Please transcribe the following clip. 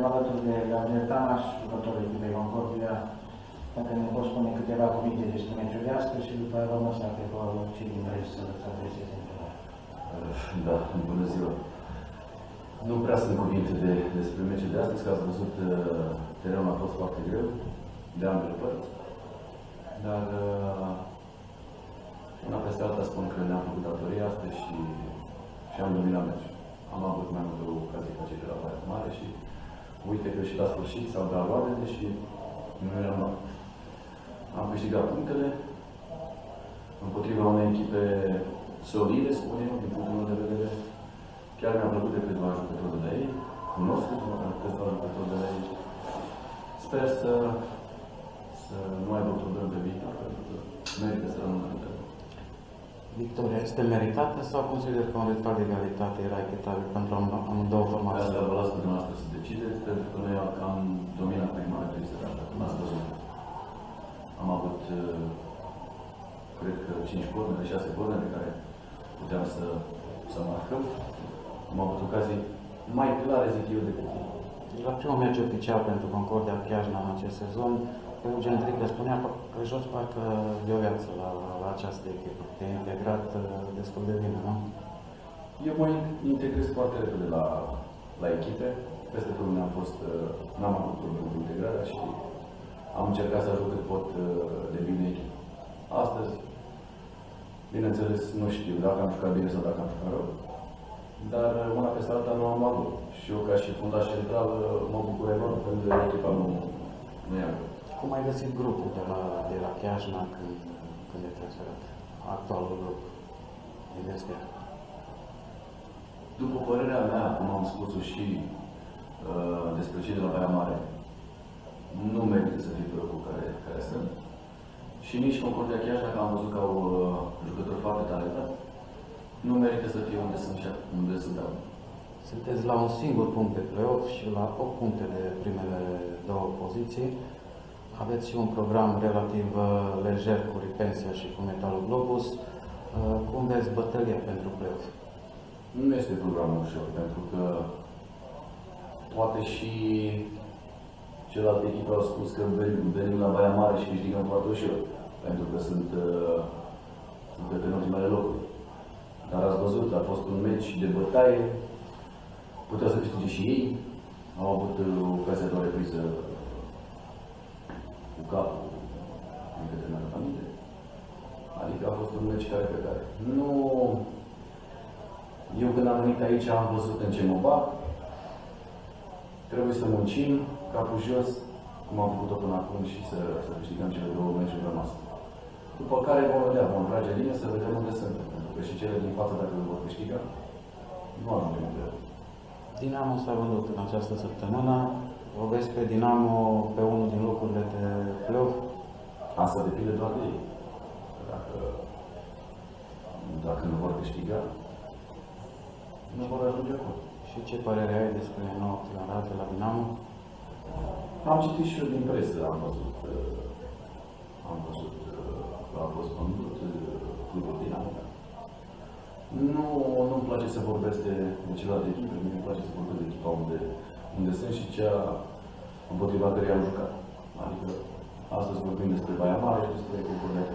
suntem alături de Gabriel Tamaș, jucătorul echipei Concordia. Dacă ne poți spune câteva cuvinte despre meciul de astăzi și după aia vom lăsa pe cei din rest să se adreseze întrebarea. Da, bună ziua. Nu prea sunt cuvinte de, despre meciul de astăzi, că ați văzut, uh, terenul a fost foarte greu, de ambele părți. Dar uh, una peste alta spun că ne-am făcut datoria astăzi și, și am dominat meciul. Am avut mai multe ocazii ca cei de la Baia Mare și uite că și la sfârșit s-au dat roadele și nu eram luat. Am câștigat punctele împotriva unei echipe solide, spun eu, din punctul meu de vedere. Chiar mi-a plăcut de câțiva jucători de la ei, cunosc câțiva jucători de la ei. Sper să, să nu aibă probleme pe viitor, pentru că merită să rămână în Victoria este meritată sau consider că un rezultat de egalitate era echitabil pentru amândouă formații? Asta vă las pe dumneavoastră să decideți, pentru că noi am dominat prima reprezentantă, cum ați văzut. Am avut, uh, cred că, 5 cornere, 6 cornere care puteam să, să marcăm. Am avut ocazii mai clare, zic eu, decât La primul meci oficial pentru Concordia Chiajna în acest sezon, Eugen Trică spunea că jos parcă de o viață la, la această echipă. Te-ai integrat uh, destul de bine, nu? Eu mă integrez foarte repede la, la echipe. Peste tot am fost, uh, n-am avut probleme cu integrarea și am încercat să ajut cât pot uh, de bine echipă. Astăzi, bineînțeles, nu știu dacă am jucat bine sau dacă am jucat rău, dar una peste alta nu am avut. Și eu, ca și fundaș central, mă bucur enorm pentru că echipa nu, nu e Cum ai găsit grupul de la, de la Chiajna când, când e transferat? Actualul grup din Estea? După părerea mea, cum am spus-o și uh, despre cei de la Baia Mare, nu merită să fie pe locul care, care sunt. Și nici Concordia Chiar, dacă am văzut că au uh, jucători foarte talentați, nu merită să fie unde sunt și unde sunt acum. Sunteți la un singur punct de play-off și la 8 puncte de primele două poziții. Aveți și un program relativ uh, lejer cu Ripensia și cu Metalul Globus. Uh, cum vezi bătălia pentru play-off? Nu este programul ușor, pentru că poate și celelalte echipe au spus că venim la Baia Mare și câștigăm foarte ușor, pentru că sunt, uh, sunt pe penultimele locuri. Dar ați văzut, a fost un meci de bătaie, puteau să câștige și ei, au avut uh, ocazia de o repriză cu capul, încă de aminte. Adică a fost un meci care pe care. Nu... Eu când am venit aici am văzut în ce mă bag. Trebuie să muncim, capul jos, cum am făcut-o până acum și să, să câștigăm cele două meciuri rămase. După care vom vedea, vom trage linie să vedem unde sunt. Pentru că și cele din față, dacă le vor câștiga, nu ajungem unde. Dinamo s-a vândut în această săptămână. O vezi pe Dinamo pe unul din locurile de play-off? Asta depinde doar de ei. Dacă, dacă nu vor câștiga, nu vor ajunge acolo. Și ce părere ai despre noua tânărat de la Dinamo? Am citit și eu din presă, am văzut, uh, am văzut uh, că a fost vândut uh, clubul Dinamo. Nu, nu-mi place să vorbesc de, de celelalte echipe, mie îmi place să vorbesc de echipa unde, unde sunt și cea împotriva care am jucat. Adică astăzi vorbim despre Baia Mare și despre Concordia